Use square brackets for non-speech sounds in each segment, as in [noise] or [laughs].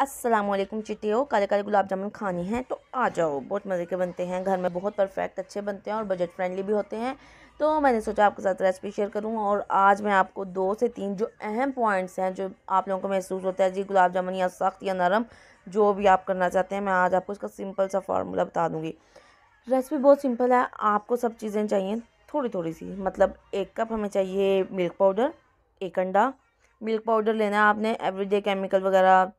वालेकुम चिट्टियों। काले काले गुलाब जामुन खानी है तो आ जाओ। बहुत मज़े के बनते हैं। घर में बहुत परफेक्ट अच्छे बनते हैं और बजट फ्रेंडली भी होते हैं। तो मैंने सोचा आपके साथ रेसिपी शेयर करूँ और आज मैं आपको दो से तीन जो अहम पॉइंट्स हैं, जो आप लोगों को महसूस होता है, जी गुलाब जामुन या सख्त या नरम, जो भी आप करना चाहते हैं, मैं आज आपको इसका सिंपल सा फार्मूला बता दूँगी। रेसिपी बहुत सिंपल है। आपको सब चीज़ें चाहिए थोड़ी थोड़ी सी। मतलब एक कप हमें चाहिए मिल्क पाउडर एक अंडा मिल्क पाउडर लेना है आपने एवरीडे केमिकल वगैरह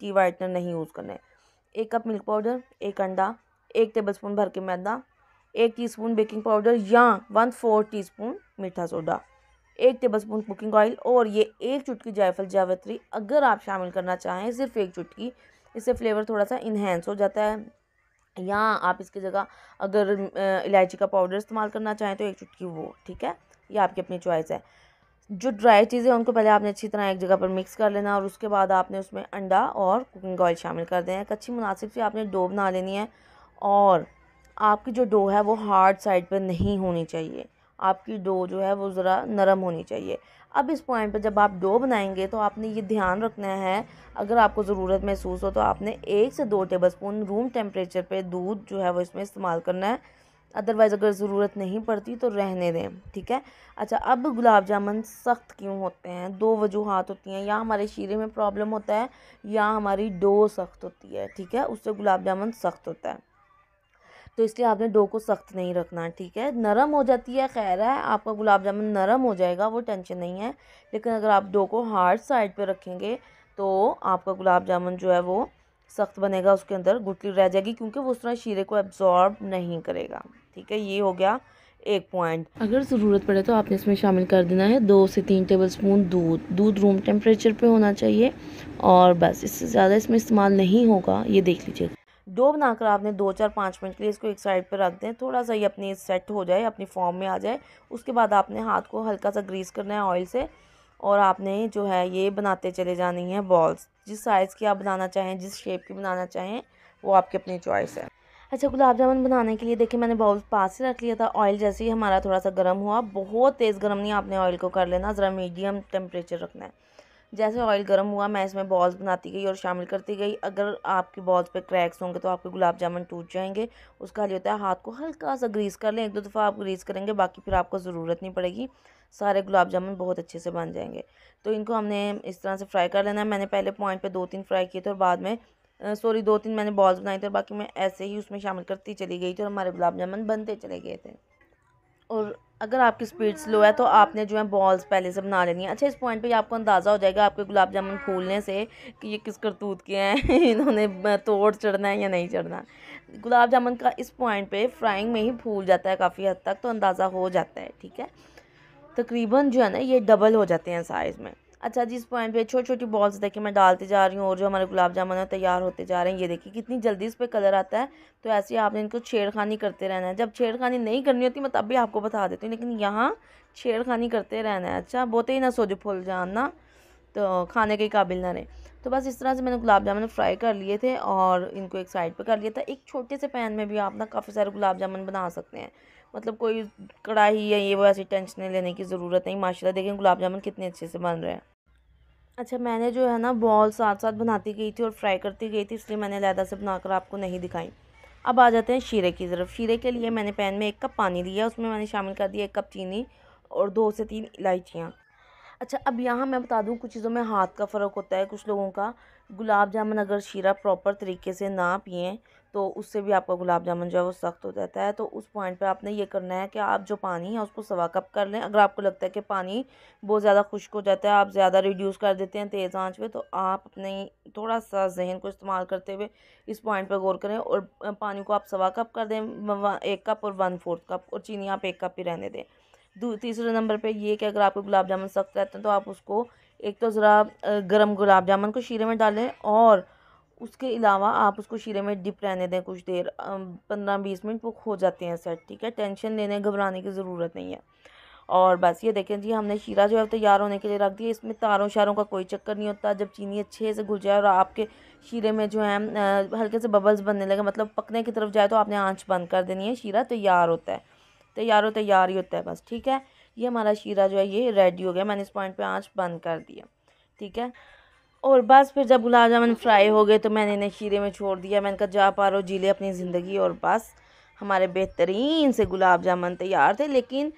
टी वाइटनर नहीं यूज़ करना है। एक कप मिल्क पाउडर एक अंडा, एक टेबल स्पून भर के मैदा, एक टीस्पून बेकिंग पाउडर या वन फोर टीस्पून मीठा सोडा एक टेबल स्पून कुकिंग ऑयल और ये एक चुटकी जायफल जावित्री अगर आप शामिल करना चाहें, सिर्फ़ एक चुटकी, इससे फ्लेवर थोड़ा सा इन्हेंस हो जाता है। या आप इसकी जगह अगर इलायची का पाउडर इस्तेमाल करना चाहें तो एक चुटकी वो, ठीक है? ये आपकी अपनी चॉइस है। जो ड्राई चीज़ें उनको पहले आपने अच्छी तरह एक जगह पर मिक्स कर लेना और उसके बाद आपने उसमें अंडा और कुकिंग ऑयल शामिल कर देना। एक अच्छी मुनासिब से आपने डो बना लेनी है और आपकी जो डो है, वो हार्ड साइड पर नहीं होनी चाहिए। आपकी डो जो है, वो ज़रा नरम होनी चाहिए। अब इस पॉइंट पर जब आप डो बनाएँगे तो आपने ये ध्यान रखना है, अगर आपको ज़रूरत महसूस हो तो आपने एक से दो टेबल स्पून रूम टेम्परेचर पे दूध जो है, वो इसमें इस्तेमाल करना है। अदरवाइज़ अगर ज़रूरत नहीं पड़ती तो रहने दें, ठीक है? अच्छा अब गुलाब जामुन सख्त क्यों होते हैं? दो वजूहत होती हैं। या हमारे शीरे में प्रॉब्लम होता है, या हमारी डो सख्त होती है, ठीक है? उससे गुलाब जामुन सख्त होता है। तो इसलिए आपने डो को सख्त नहीं रखना, ठीक है? नरम हो जाती है, खैर है, आपका गुलाब जामुन नरम हो जाएगा, वो टेंशन नहीं है। लेकिन अगर आप डो को हार्ड साइड पर रखेंगे तो आपका गुलाब जामुन जो है वो सख्त बनेगा उसके अंदर गुटली रह जाएगी क्योंकि वो उस तरह शीरे को एब्जॉर्ब नहीं करेगा। ठीक है ये हो गया एक पॉइंट अगर ज़रूरत पड़े तो आपने इसमें शामिल कर देना है दो से तीन टेबल स्पून दूध। दूध रूम टेम्परेचर पे होना चाहिए और बस इससे ज़्यादा इसमें इस्तेमाल नहीं होगा ये देख लीजिए। डो बनाकर आपने दो चार पाँच मिनट के लिए इसको एक साइड पर रख दें थोड़ा सा ये अपनी सेट हो जाए अपनी फॉर्म में आ जाए उसके बाद आपने हाथ को हल्का सा ग्रीस करना है ऑयल से और आपने जो है ये बनाते चले जानी है बॉल्स जिस साइज़ की आप बनाना चाहें, जिस शेप की बनाना चाहें, वो आपकी अपनी चॉइस है। अच्छा गुलाब जामुन बनाने के लिए देखिए मैंने बाउल पास ही रख लिया था। ऑयल जैसे ही हमारा थोड़ा सा गर्म हुआ, बहुत तेज़ गर्म नहीं, आपने ऑयल को कर लेना, ज़रा मीडियम टेम्परेचर रखना है। जैसे ऑयल गर्म हुआ, मैं इसमें बॉल्स बनाती गई और शामिल करती गई। अगर आपकी बॉल्स पे क्रैक्स होंगे तो आपके गुलाब जामुन टूट जाएँगे। उसका लिए होता है, हाथ को हल्का सा ग्रीस कर लें। एक दो दफ़ा आप ग्रीस करेंगे, बाकी फिर आपको ज़रूरत नहीं पड़ेगी। सारे गुलाब जामुन बहुत अच्छे से बन जाएँगे। तो इनको हमने इस तरह से फ्राई कर लेना है। मैंने पहले पॉइंट पर दो तीन फ्राई किए थे और बाद में सॉरी दो तीन मैंने बॉल्स बनाए थे और बाकी मैं ऐसे ही उसमें शामिल करती चली गई थी और हमारे गुलाब जामुन बनते चले गए थे। अगर आपकी स्पीड स्लो है तो आपने जो है बॉल्स पहले से बना लेनी है। अच्छा इस पॉइंट पे आपको अंदाज़ा हो जाएगा आपके गुलाब जामुन फूलने से कि ये किस करतूत के हैं, [laughs] इन्होंने तोड़ चढ़ना है या नहीं चढ़ना। गुलाब जामुन का इस पॉइंट पे फ्राइंग में ही फूल जाता है काफ़ी हद तक तो अंदाज़ा हो जाता है, ठीक है? तकरीबन जो है ना, ये डबल हो जाते हैं साइज़ में। अच्छा जी इस पॉइंट पे छोटी छोटी बॉल्स देखिए मैं डालती जा रही हूँ और जो हमारे गुलाब जामुन है, तैयार होते जा रहे हैं। ये देखिए, कितनी जल्दी इस पर कलर आता है। तो ऐसे ही आपने इनको छेड़खानी करते रहना है। जब छेड़खानी नहीं करनी होती, मैं तब भी आपको बता देती हूँ, लेकिन यहाँ छेड़खानी करते रहना है। अच्छा बोते ही ना सोजो फुल जानना तो खाने के काबिल ना रहे। तो बस इस तरह से मैंने गुलाब जामुन फ्राई कर लिए थे और इनको एक साइड पर कर लिया था। एक छोटे से पैन में भी आप ना काफ़ी सारे गुलाब जामुन बना सकते हैं। मतलब कोई कढ़ाई या ये वो ऐसी टेंशन लेने की ज़रूरत नहीं। माशाल्लाह, देखें गुलाब जामुन कितने अच्छे से बन रहे हैं। अच्छा मैंने जो है ना बॉल साथ साथ बनाती गई थी और फ्राई करती गई थी, इसलिए मैंने लैदा से बनाकर आपको नहीं दिखाई। अब आ जाते हैं शीरे की तरफ़। शीरे के लिए मैंने पैन में एक कप पानी लिया, उसमें मैंने शामिल कर दिया एक कप चीनी और दो से तीन इलायचियाँ। अच्छा अब यहाँ मैं बता दूँ, कुछ चीज़ों में हाथ का फ़र्क होता है, कुछ लोगों का। गुलाब जामुन अगर शीरा प्रॉपर तरीके से ना पिए तो उससे भी आपका गुलाब जामुन जो है वो सख्त हो जाता है। तो उस पॉइंट पे आपने ये करना है कि आप जो पानी है उसको सवा कप कर लें। अगर आपको लगता है कि पानी बहुत ज़्यादा खुश्क हो जाता है, आप ज़्यादा रिड्यूस कर देते हैं तेज़ आँच पे तो आप अपने थोड़ा सा जहन को इस्तेमाल करते हुए इस पॉइंट पर गौर करें और पानी को आप सवा कप कर दें एक कप और वन फोर्थ कप और चीनी आप एक कप ही रहने दें। तीसरे नंबर पे ये कि अगर आपको गुलाब जामुन सख्त रहते हैं तो आप उसको एक तो ज़रा गर्म गुलाब जामुन को शीरे में डालें और उसके अलावा आप उसको शीरे में डिप रहने दें कुछ देर पंद्रह बीस मिनट वो खो जाते हैं सेट, ठीक है? टेंशन लेने, घबराने की ज़रूरत नहीं है। और बस ये देखें जी, हमने शीरा जो है तैयार होने के लिए रख दिया। इसमें तारों शारों का कोई चक्कर नहीं होता। जब चीनी अच्छे से घुल जाए और आपके शीरे में जो है हल्के से बबल्स बनने लगे मतलब पकने की तरफ़ जाए तो आपने आँच बंद कर देनी है। शीरा तैयार होता है। तैयार हो, तैयार ही होता है बस, ठीक है? ये हमारा शीरा जो है, ये रेडी हो गया। मैंने इस पॉइंट पर आँच बंद कर दिया, ठीक है? और बस फिर जब गुलाब जामुन फ्राई हो गए तो मैंने इन्हें खीरे में छोड़ दिया। मैंने कहा जा पा रो जी ले अपनी ज़िंदगी। और बस हमारे बेहतरीन से गुलाब जामुन तैयार थे। लेकिन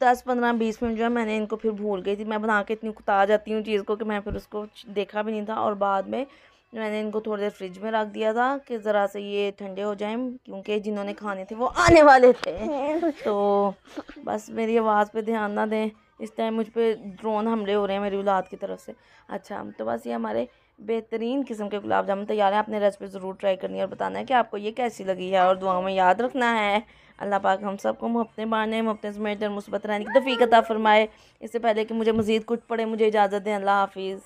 दस पंद्रह बीस मिनट जो है मैंने इनको फिर भूल गई थी। मैं बना के इतनी कुता जाती हूँ चीज़ को कि मैं फिर उसको देखा भी नहीं था। और बाद में मैंने इनको थोड़ी देर फ्रिज में रख दिया था कि ज़रा से ये ठंडे हो जाएँ क्योंकि जिन्होंने खाने थे वो आने वाले थे। [laughs] तो बस मेरी आवाज़ पे ध्यान ना दें। इस टाइम मुझ पर ड्रोन हमले हो रहे हैं मेरी औलाद की तरफ़ से। अच्छा तो बस ये हमारे बेहतरीन किस्म के गुलाब जामुन तैयार हैं। अपने रेसिपी ज़रूर ट्राई करनी है और बताना है कि आपको ये कैसी लगी है और दुआ में याद रखना है। अल्लाह पाक हम सबको मुफ्ते मारने मुफ्ते समेत और मुस्बत रहने की तफीकता फरमाए। इससे पहले कि मुझे मज़ीद कुछ पड़े मुझे इजाज़त दें। अल्लाह हाफिज़।